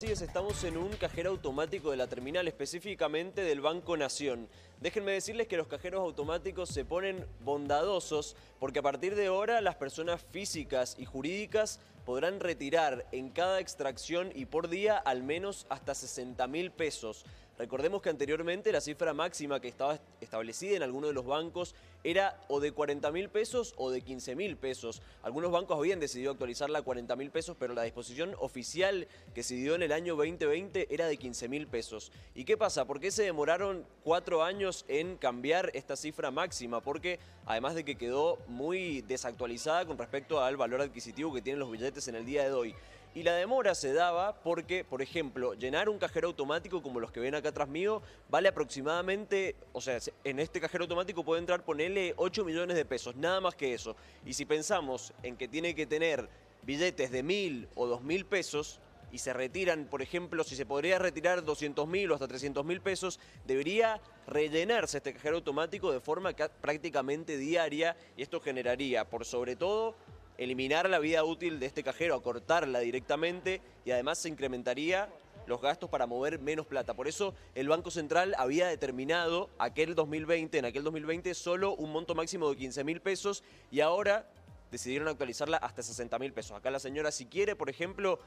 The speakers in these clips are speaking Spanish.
Así es, estamos en un cajero automático de la terminal, específicamente del Banco Nación. Déjenme decirles que los cajeros automáticos se ponen bondadosos porque a partir de ahora las personas físicas y jurídicas podrán retirar en cada extracción y por día al menos hasta 60 mil pesos. Recordemos que anteriormente la cifra máxima que estaba establecida en algunos de los bancos era o de 40 mil pesos o de 15 mil pesos. Algunos bancos habían decidido actualizarla a 40 mil pesos, pero la disposición oficial que se dio en el año 2020 era de 15 mil pesos. ¿Y qué pasa? ¿Por qué se demoraron cuatro años en cambiar esta cifra máxima? Porque además de que quedó muy desactualizada con respecto al valor adquisitivo que tienen los billetes en el día de hoy. Y la demora se daba porque, por ejemplo, llenar un cajero automático como los que ven acá atrás mío vale aproximadamente, o sea, en este cajero automático puede entrar, ponerle 8 millones de pesos, nada más que eso. Y si pensamos en que tiene que tener billetes de mil o dos mil pesos, y se retiran, por ejemplo, si se podría retirar 200 mil o hasta 300 mil pesos, debería rellenarse este cajero automático de forma prácticamente diaria y esto generaría, por sobre todo, eliminar la vida útil de este cajero, acortarla directamente y además se incrementaría los gastos para mover menos plata. Por eso el Banco Central había determinado aquel 2020, en aquel 2020 solo un monto máximo de 15 mil pesos y ahora decidieron actualizarla hasta 60 mil pesos. Acá la señora si quiere, por ejemplo,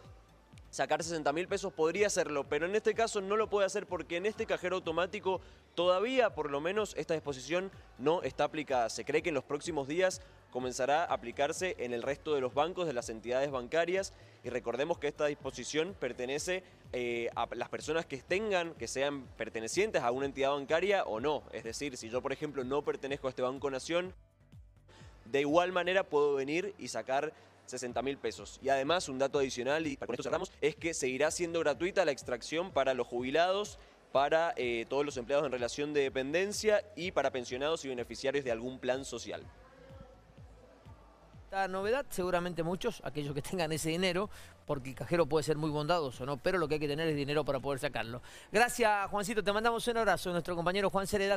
sacar 60 mil pesos podría hacerlo, pero en este caso no lo puede hacer porque en este cajero automático todavía por lo menos esta disposición no está aplicada. Se cree que en los próximos días comenzará a aplicarse en el resto de los bancos, de las entidades bancarias y recordemos que esta disposición pertenece eh, a las personas que tengan, que sean pertenecientes a una entidad bancaria o no. Es decir, si yo por ejemplo no pertenezco a este Banco Nación, de igual manera puedo venir y sacar 60 mil pesos. Y además, un dato adicional, y con esto cerramos, es que seguirá siendo gratuita la extracción para los jubilados, para eh, todos los empleados en relación de dependencia y para pensionados y beneficiarios de algún plan social. Esta novedad, seguramente muchos, aquellos que tengan ese dinero, porque el cajero puede ser muy bondadoso, ¿no? Pero lo que hay que tener es dinero para poder sacarlo. Gracias, Juancito. Te mandamos un abrazo. Nuestro compañero Juan Cereda.